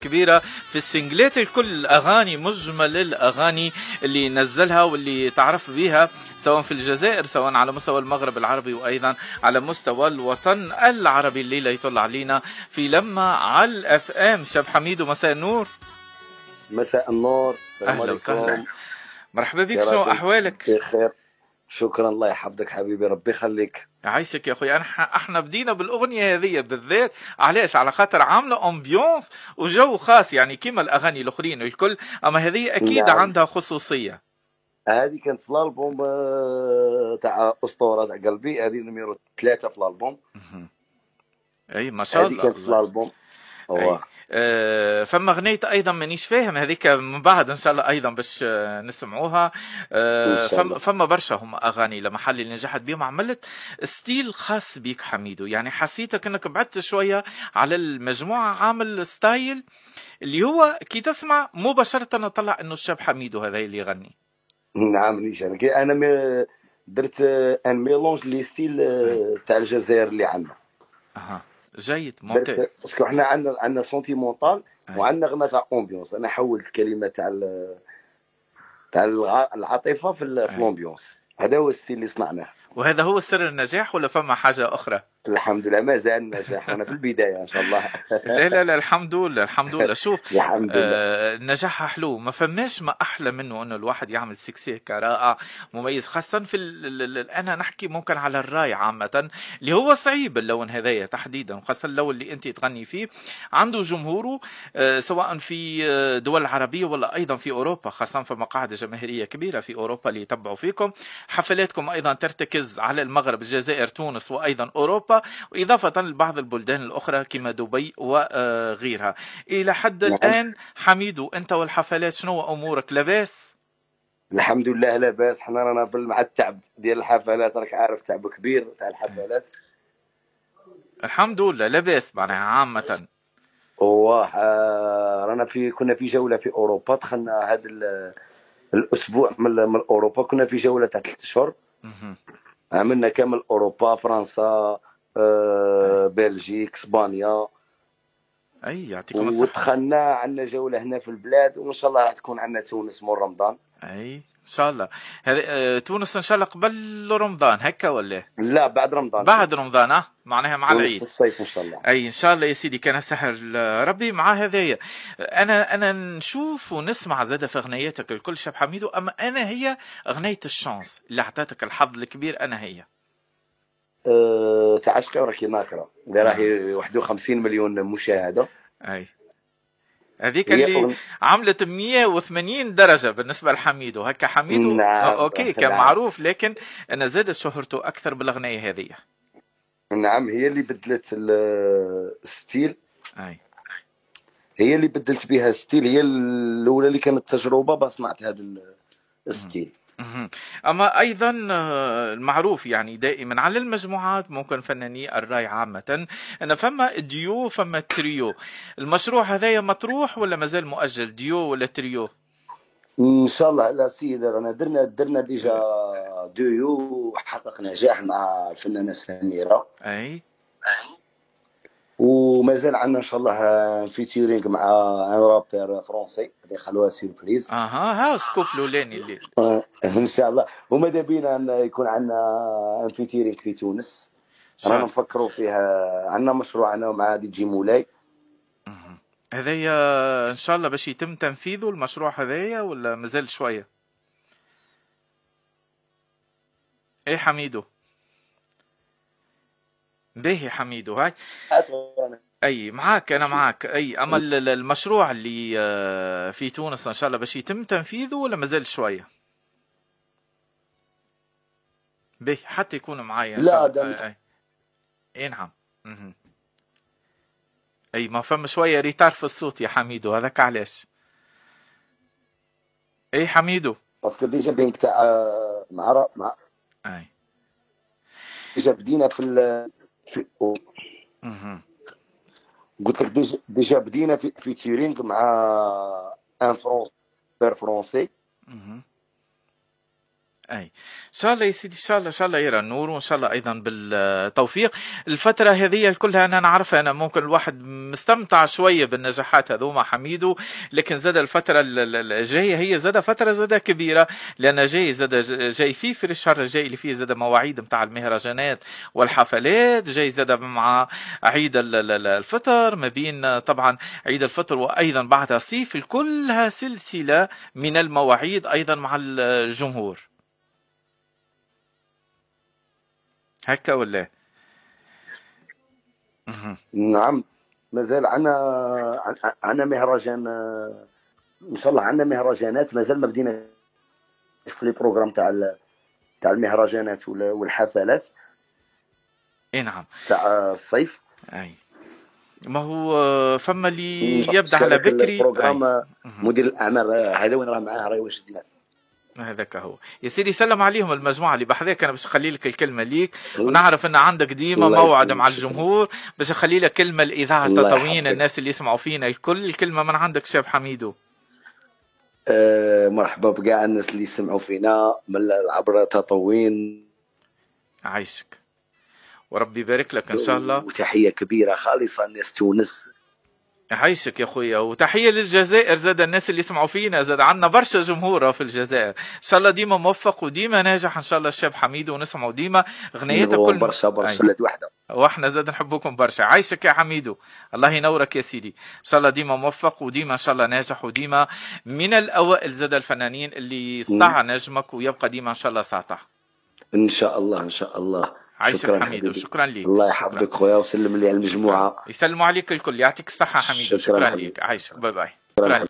كبيرة في السنجلات الكل. الأغاني مجمل الأغاني اللي نزلها واللي تعرف بها سواء في الجزائر سواء على مستوى المغرب العربي وأيضا على مستوى الوطن العربي. الليلة يطلع علينا في لما على الأف أم شاب حميد ومساء النور. مساء النور. أهلا وسهلا. مرحبا بك. شنو أحوالك؟ بخير. شكرا. الله يحفظك حبيبي ربي يخليك. يعيشك يا أخوي. إحنا بدينا بالأغنية هذه بالذات علاش؟ على خاطر عاملة ambiance وجو خاص يعني كيما الأغاني الأخرين الكل أما هذه أكيد نعم. عندها خصوصية. هذه كانت في الألبوم آه، تاع أسطورة تاع قلبي. هذه numéro ثلاثة في الألبوم. أي ما شاء الله. هذه كانت في الألبوم. فما غنيت أيضا مانيش فاهم هذيك من بعد إن شاء الله أيضا باش آه، نسمعوها. آه، فما, فما برشا هم أغاني لمحل اللي نجحت بهم. عملت style خاص بيك حميدو. يعني حسيتك انك بعدت شوية على المجموعة عامل style اللي هو كي تسمع مباشرة نطلع إنه الشاب حميدو هذا اللي يغني. نعم ليش أنا أنا درت un mélange les styles تاع الجزائر اللي عندنا. أها. جيد ممتاز parce que إحنا عندنا عندنا sentimental وعندنا غنى تاع ambiance أنا حولت الكلمة تاع تاع العاطفة في ال ambiance هذا هو ال style اللي صنعناه. وهذا هو سر النجاح ولا فما حاجة أخرى؟ الحمد لله. ما زال نجاح أنا في البداية إن شاء الله. لا لا لا الحمد لله الحمد لله. شوف الحمد لله. آه النجاح حلو. ما فماش ما أحلى منه إنه الواحد يعمل succès رائع مميز. خاصة في أنا نحكي ممكن على الراي عامة اللي هو صعيب اللون هذايا تحديدا خاصة اللون اللي أنت تغني فيه. عنده جمهوره آه سواء في آه، دول عربية ولا أيضا في أوروبا خاصة في مقاعد جماهيرية كبيرة في أوروبا اللي يتبعوا فيكم. حفلاتكم أيضا ترتكز على المغرب الجزائر تونس وأيضا أوروبا. وإضافة لبعض البلدان الأخرى كما دبي وغيرها. إلى حد نعم. الآن حميدو أنت والحفلات شنو أمورك؟ لاباس؟ الحمد لله لاباس. حنا رانا مع التعب ديال الحفلات راك عارف تعب كبير تاع الحفلات. الحمد لله لاباس معناها عامة. واه رانا في كنا في جولة في أوروبا دخلنا هذا الأسبوع من, من أوروبا كنا في جولة تاع ثلاث أشهر عملنا كامل أوروبا فرنسا آه، بلجيك إسبانيا. أي يعطيكم الصحة. ودخلنا عندنا جوله هنا في البلاد وإن شاء الله راح تكون عندنا تونس مور رمضان. أي إن شاء الله. هذه آه، تونس إن شاء الله قبل رمضان هكا ولا؟ لا بعد رمضان. بعد رمضان آه معناها مع العيد. الصيف إن شاء الله. أي إن شاء الله يا سيدي كان سهل ربي مع هذايا أنا أنا نشوف ونسمع زاد في اغنياتك الكل شاب حميدو أما أنا هي أغنية ال chance. اللي اعطتك الحظ الكبير أنا هي. أه تعشقي وراكي ناكره اللي راهي 51 مليون مشاهدة. أي. هذيك اللي عملت 180 درجة بالنسبة لحميدو. هكا حميدو نعم. okay كان نعم. معروف لكن أنا زادت شهرته أكثر بالأغنية هذه. نعم هي اللي بدلت ال style أي. هي اللي بدلت بها ال style هي الأولى اللي كانت تجربة بصنعت هذا ال style أما أيضا آه، المعروف يعني دائما على المجموعات ممكن فناني الراي عامة. أن فما ديو فما تريو. المشروع هذايا مطروح ولا مازال مؤجل؟ ديو ولا تريو؟ إن شاء الله. لا سيدي رانا درنا درنا déjà duo حقق نجاح مع الفنانة سميرة. أي. ومازال عندنا إن شاء الله featuring مع un rappeur français اللي خلوها surprise أها ها scoop الأولاني اللي. آه، إن شاء الله. وماذا بينا أن يكون عندنا un featuring في تونس؟ رانا نفكروا فيها. عندنا مشروع أنا مع دي جي مولاي. هذايا إن شاء الله باش يتم تنفيذه المشروع هذايا ولا مازال شوية؟ إيه حميدو. باهي حميدو هاي؟ أي معاك أنا معاك. أي أما المشروع اللي آه، في تونس إن شاء الله باش يتم تنفيذه ولا مازال شوية؟ به حتى يكون معايا لا ده أي, أي. نعم. أي ما فما شوية retard في الصوت يا حميدو هذاك علاش؟ أي حميدو parce que déjà بينك تاع آه، مع مع أي. déjà بدينا في في قلت لك déjà, déjà بدينا في featuring مع un français français أي. إن شاء الله يا سيدي إن شاء الله إن شاء الله يرى النور وإن شاء الله أيضا بالتوفيق. الفترة هذه كلها أنا نعرفها أنا ممكن الواحد مستمتع شوية بالنجاحات هذوما حميدو لكن زاد الفترة الجاية هي زاد فترة زاد كبيرة لأن جاي زاد جاي في في الشهر الجاي اللي فيه زاد مواعيد نتاع المهرجانات والحفلات جاي زاد مع عيد الفطر ما بين طبعا عيد الفطر وأيضا بعدها الصيف كلها سلسلة من المواعيد أيضا مع الجمهور. هكا ولا؟ نعم مازال عنا عنا مهرجان إن شاء الله عندنا مهرجانات مازال ما بدينا في les programmes تاع تاع المهرجانات والحفلات. إي نعم. تاع الصيف. أي. ما هو فما اللي يبدأ على بكري؟ programme مدير الأعمال هذا وين راه معاه راه واش هذاك هو. يا سيدي سلم عليهم المجموعة اللي بحذاك. أنا باش اخلي لك الكلمة ليك ونعرف أن عندك ديما موعد مع الجمهور. باش اخلي لك كلمة الاذاعه التطاوين الناس اللي يسمعوا فينا الكل. الكلمة من عندك شاب حميدو؟ أه مرحبا بكاع الناس اللي يسمعوا فينا من عبر تطاوين عايشك. وربي يبارك لك إن شاء الله. وتحية كبيرة خالصة لناس تونس. يعيشك يا خويا وتحية للجزائر. زاد الناس اللي يسمعوا فينا زاد عندنا برشا جمهور في الجزائر. إن شاء الله ديما موفق وديما ناجح. إن شاء الله الشاب حميد ونسمعوا ديما غنياتك كل برشا برشا ولاد وحدة. وإحنا زاد نحبكم برشا. عايشك يا حميدو الله ينورك يا سيدي. إن شاء الله ديما موفق وديما إن شاء الله ناجح وديما من الأوائل زاد الفنانين اللي سطع نجمك ويبقى ديما إن شاء الله ساطع. إن شاء الله إن شاء الله. عايشك حميد وشكرا لك الله يحفظك خويا وسلم لي على المجموعة. يسلموا عليك الكل. يعطيك الصحة حميد. شكرا, شكرا لك عايشك باي باي. شكرا